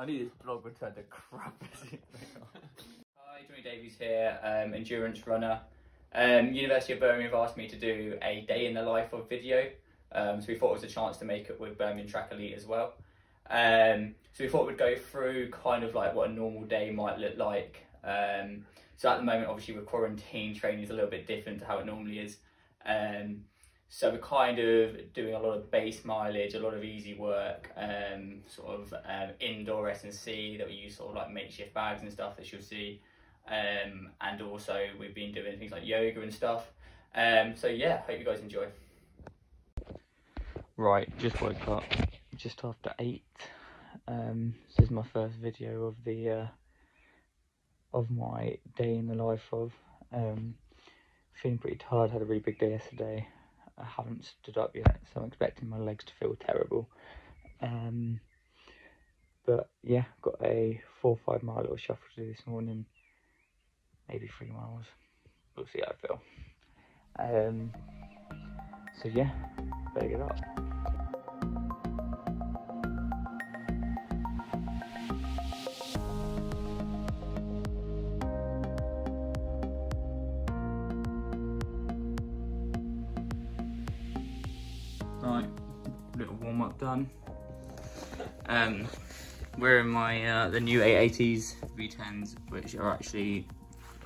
I need this vlog returned to crap. Hi, Jonny Davies here, um, endurance runner. Um, University of Birmingham have asked me to do a day in the life of video. Um, so we thought it was a chance to make it with Birmingham Track Elite as well. Um, so we thought we'd go through kind of like what a normal day might look like. Um, so at the moment, obviously with quarantine, training is a little bit different to how it normally is. Um, so we're kind of doing a lot of base mileage, a lot of easy work, um, sort of um, indoor S&C that we use sort of like makeshift bags and stuff that you'll see. Um, and also we've been doing things like yoga and stuff. Um, so yeah, hope you guys enjoy. Right, just woke up just after eight. Um, this is my first video of the uh, of my day in the life of. Um, feeling pretty tired. Had a really big day yesterday. I haven't stood up yet, so I'm expecting my legs to feel terrible. Um, but yeah, got a four or five mile little shuffle to do this morning. Maybe three miles. We'll see how I feel. Um, so yeah, better get up. Um, wearing my uh, the new 880s V10s, which are actually,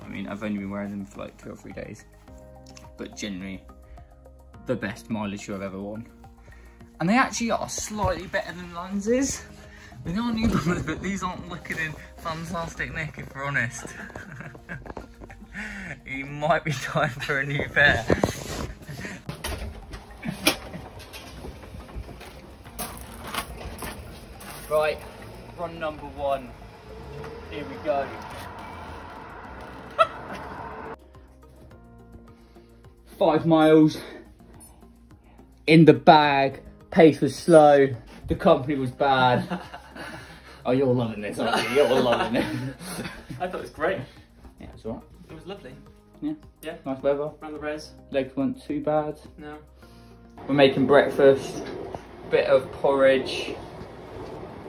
I mean, I've only been wearing them for like two or three days, but generally the best mileage I've ever worn. And they actually are slightly better than Lunz's. They aren't even, but these aren't looking in fantastic nick if we're honest. you might be time for a new pair. Right, run number one. Here we go. Five miles in the bag. Pace was slow. The company was bad. oh, you're loving this, aren't you? You're loving it. I thought it was great. yeah, it's alright. It was lovely. Yeah. Yeah. Nice weather. Round the res. Legs weren't too bad. No. We're making breakfast. Bit of porridge.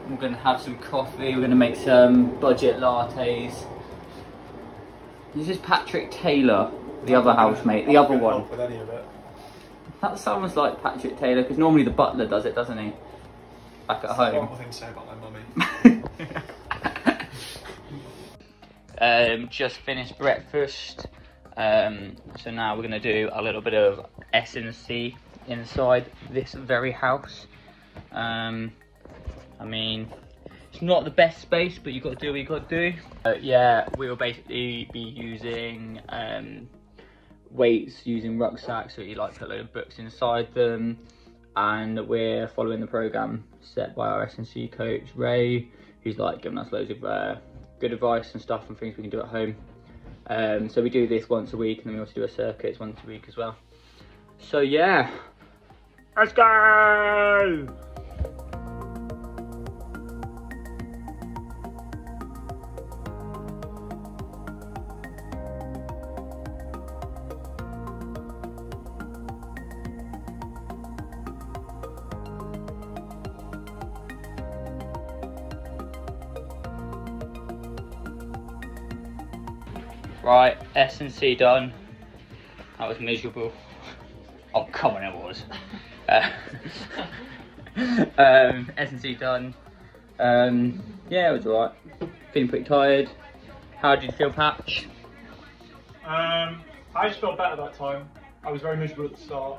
We're gonna have some coffee. We're gonna make some budget lattes. This is Patrick Taylor, the other housemate, the other one. With any of it. That sounds like Patrick Taylor because normally the butler does it, doesn't he? Back at home. Horrible thing to say about my mummy. um, just finished breakfast. Um, so now we're gonna do a little bit of S and C inside this very house. Um, I mean, it's not the best space, but you got to do what you got to do. Uh, yeah, we will basically be using um, weights, using rucksacks, so you like put a load of books inside them, and we're following the program set by our S&C coach Ray, who's like giving us loads of uh, good advice and stuff and things we can do at home. Um, so we do this once a week, and then we also do a circuit once a week as well. So yeah, let's go. Right, S and C done. That was miserable. Oh, come on, it was. Uh, um, S and C done. Um, yeah, it was alright. Feeling pretty tired. How did you feel, Patch? Um, I just felt better that time. I was very miserable at the start,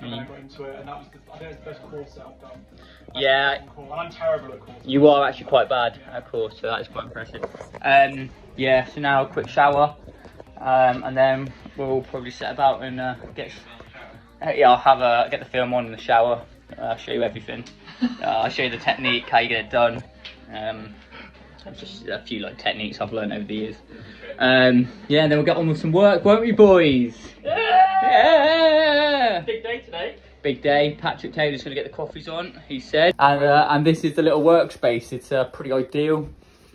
and I got into it, and that was the, I think it's the best course that I've done. Yeah. And I'm terrible at courses. You are actually quite bad, at course, so that is quite impressive. Um, yeah, so now a quick shower, um, and then we'll probably set about and uh, get. Uh, yeah, I'll have a get the film on in the shower. Uh, I'll show you everything. Uh, I'll show you the technique, how you get it done. Um, just a few like techniques I've learned over the years. Um, yeah, and then we'll get on with some work, won't we, boys? Yeah! Big day today. Big day. Patrick Taylor's going to get the coffees on, he said. And uh, and this is the little workspace. It's uh, pretty ideal.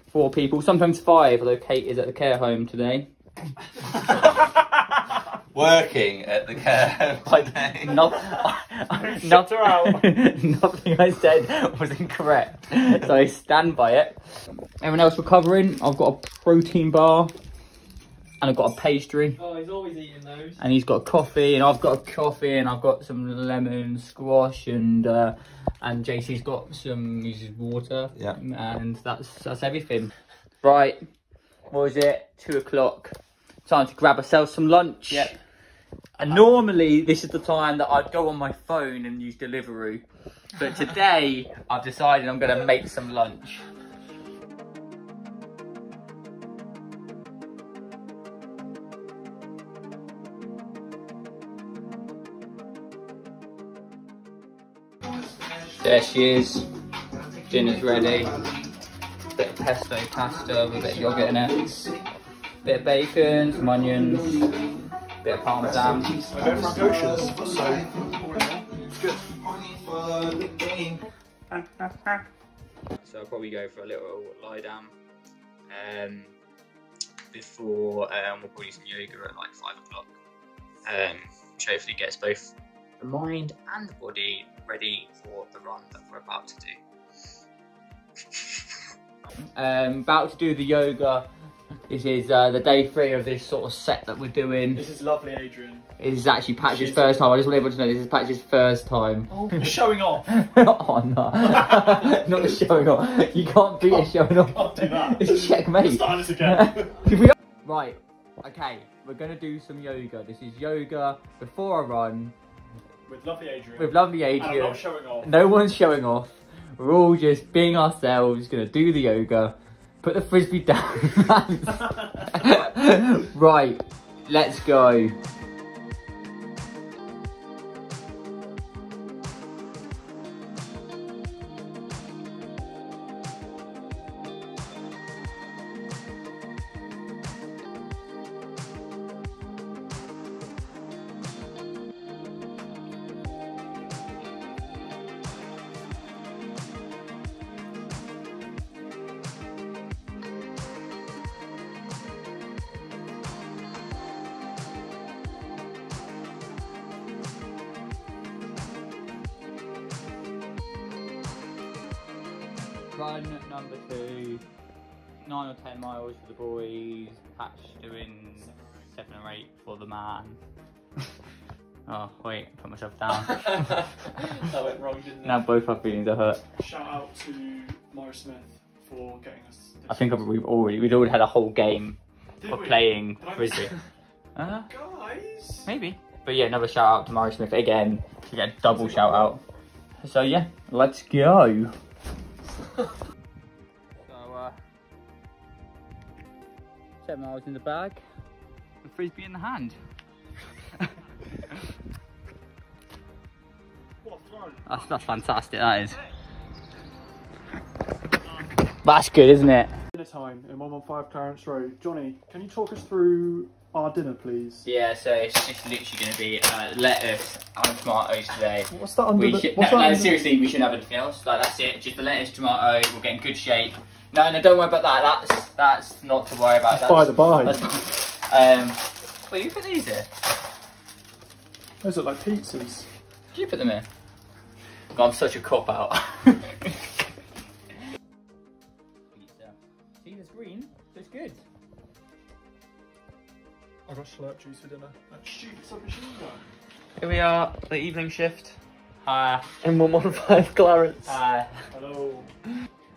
Four people, sometimes five, although Kate is at the care home today. working at the care. home Like, not, Shut her out. nothing I said was incorrect, so I stand by it. Everyone else recovering? I've got a protein bar, and I've got a pastry, Oh, he's always eating those. and he's got coffee, and I've got a coffee, and I've got some lemon squash, and uh, and JC's got some uses water. Yeah. and that's that's everything. Right, what was it? Two o'clock. Time to grab ourselves some lunch. Yep. And normally this is the time that I'd go on my phone and use Deliveroo. But today I've decided I'm gonna make some lunch. There she is. Dinner's ready. Bit of pesto pasta with a bit of yogurt in it. Bit of bacon, some onions, bit of parmesan. So. So I'll probably go for a little lie down um, before um, we'll probably do some yoga at like five o'clock, um, which hopefully gets both the mind and the body ready for the run that we're about to do. um, about to do the yoga. This is uh, the day three of this sort of set that we're doing. This is lovely, Adrian. This is actually Patch's She's- first time. I just want everyone to know this is Patch's first time. Oh, showing off. oh no, not the showing off. You can't beat a showing off. Can't do that. It's checkmate. Start this again. Right, okay, we're gonna do some yoga. This is yoga before a run With lovely Adrian. with lovely Adrian. not showing off. No one's showing off. We're all just being ourselves, gonna do the yoga, put the frisbee down. right, let's go. Run number two, nine or ten miles for the boys. Patch doing seven or eight for the man. oh wait, I put myself down. that went wrong, didn't it? now both our feelings are hurt. Shout out to Morris Smith for getting us. I think we've already we'd already had a whole game Did of we? playing Did frisbee. Uh, Guys. maybe. But yeah, another shout out to Murray Smith again. To get a double shout out. So yeah, let's go. so uh, seven hours in the bag, and frisbee in the hand. What a. That's that's fantastic. That is. That's good, isn't it? Dinner time in 115 Clarence Road. Jonny, can you talk us through our dinner, please? Yeah. So it's, it's literally going to be uh, lettuce and tomatoes today. What's that under We the? should, no, no, seriously, we shouldn't have anything else. Like that's it. Just the lettuce, tomato. We'll get in good shape. No, no, don't worry about that. That's that's not to worry about. That's by the by. um, wait, you put these here? Those look like pizzas. Did you put them in? God, I'm such a cop out. See, there's green. So it's good. I got slurp juice for dinner. That stupid submachine gun. Here we are, the evening shift Hi. in 115 Clarence. Hi. Hello.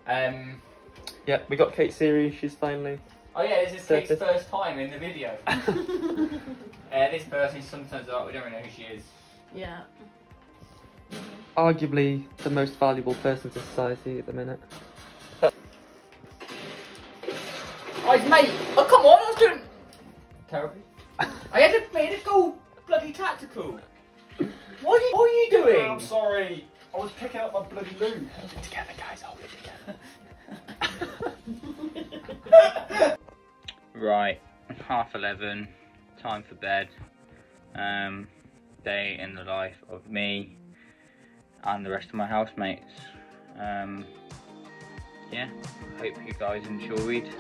Um. Yeah, we got Kate Siri, she's finally. Oh yeah, this is Kate's first time in the video. uh, this person sometimes like, we don't really know who she is. Yeah. Arguably the most valuable person to society at the minute. Oh, mate! Oh, come on! I was doing terribly. I had to made it go bloody tactical. What are you, what are you doing? I'm sorry. I was picking up my bloody loot. together, guys. Hold it together. right, half eleven. Time for bed. Um, day in the life of me and the rest of my housemates. Um, yeah, hope you guys enjoyed.